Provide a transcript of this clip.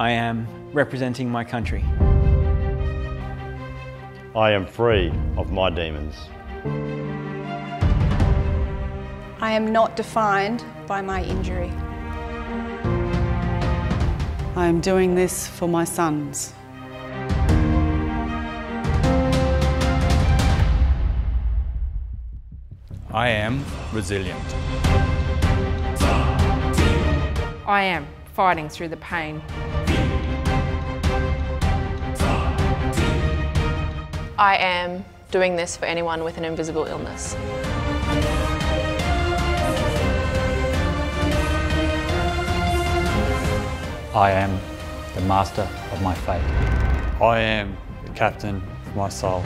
I am representing my country. I am free of my demons. I am not defined by my injury. I am doing this for my sons. I am resilient. I am fighting through the pain. I am doing this for anyone with an invisible illness. I am the master of my fate. I am the captain of my soul.